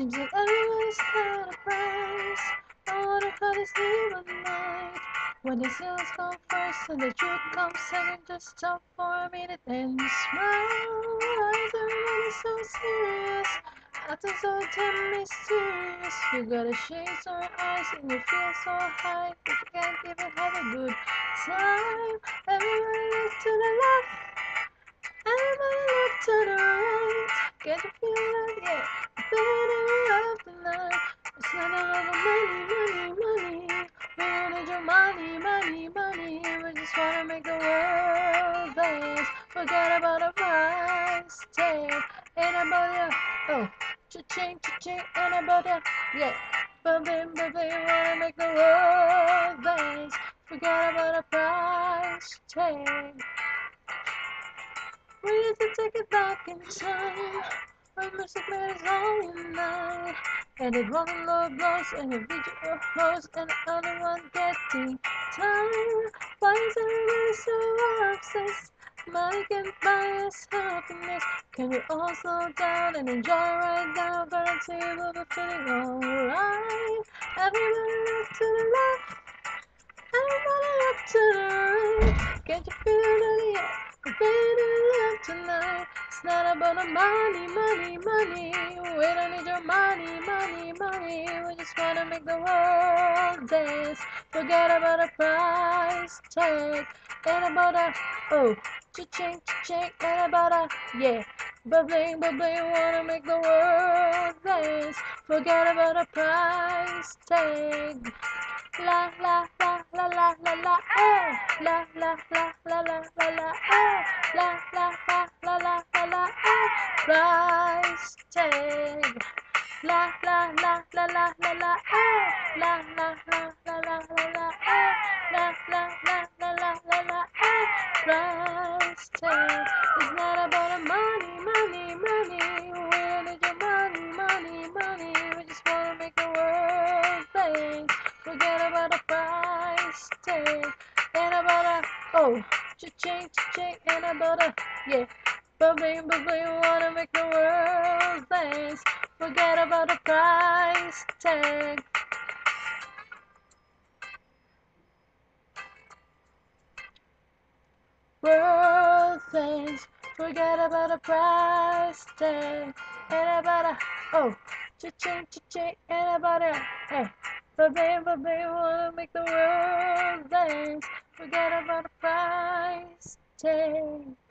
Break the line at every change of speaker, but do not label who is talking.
Seems like everyone's got a price. I wanna cut his sleeve at night. When the sales come first and the truth comes second, just stop for a minute and smile. Why is everybody so serious? Acting so damn mysterious. You gotta shade on your eyes and you feel so high, but you can't even have a good time. Everybody look to the left, everybody look to the right. Can't you feel that? Yeah, better Forget about the price tag. Ain't about ya. Oh, cha-ching, cha-ching. Ain't about ya. Yeah. Bumping, bumping. Wanna make the world dance. Forget about the price tag. We to take it back in time. When music made us all unite. And it wasn't low blows and the video hoes and the only one getting tired. Why is everybody so obsessed? Money can buy happiness. Can we all slow down and enjoy right now? Guarantee we'll be feeling alright. Everybody look to the left. Everybody look to the right. Can't you feel it? Yeah. Baby, love tonight. It's not about the money, money, money. We don't need your money, money, money. We just wanna make the world dance. Forget about the price tag. Ain't about a oh, cha-ching, cha-ching. Ain't about a yeah. Bubbling, bubbling. Wanna make the world dance. Forget about the price tag. La la la la la la la eh. La la la la la la la eh. La la la la la la la eh. Price tag. La la la la la la la eh. La la Tag. It's not about money, money, money. We don't your money, money, money. We just wanna make the world dance. Forget about the price tag. Ain't about a oh, cha-ching, cha-ching. Ain't about a yeah. Bubbling, bubbling. Wanna make the world dance. Forget about the price tag. Forget about the price tag. Ain't about a oh, cha-ching, cha-ching. Ain't about a hey. But baby, baby, wanna make the world dance. Forget about the price tag.